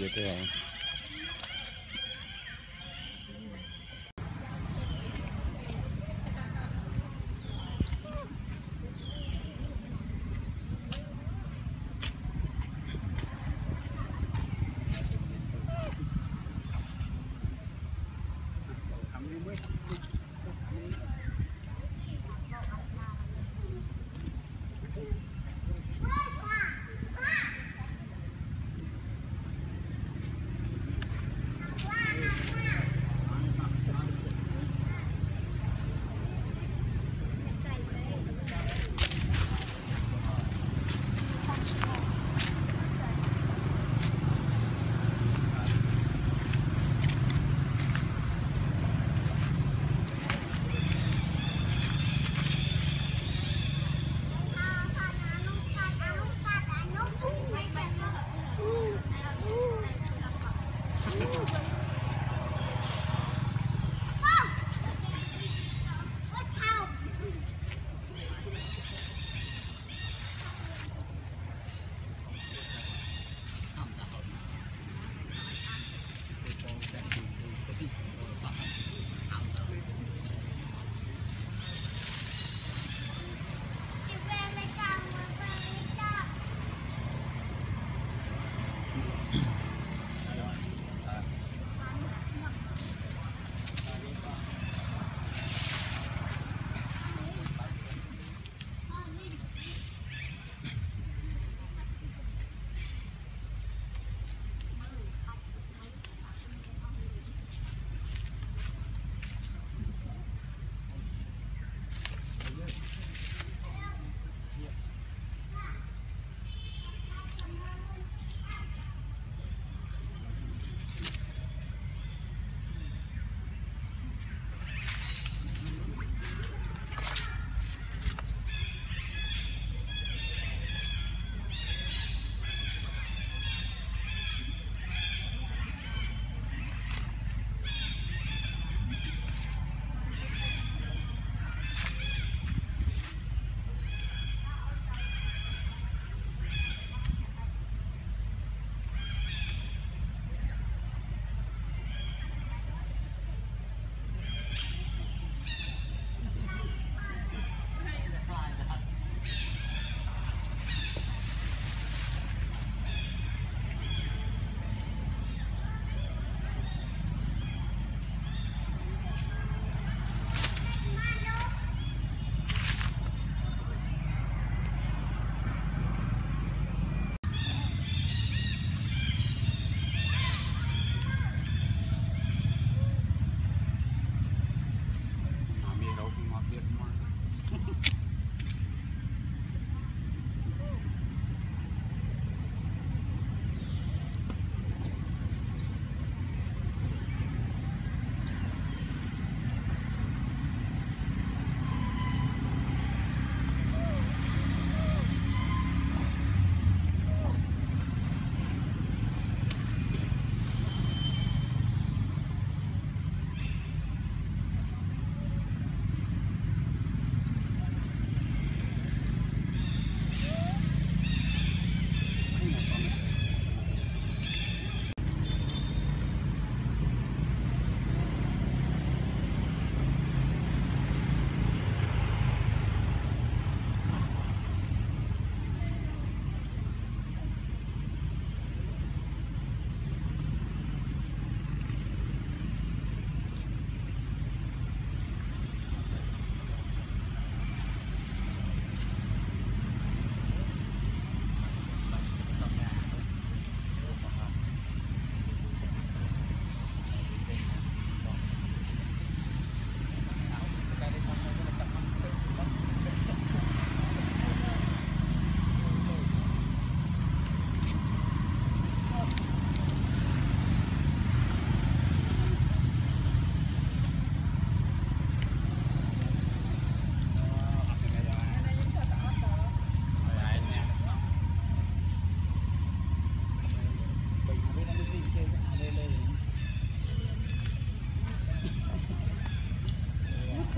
gitu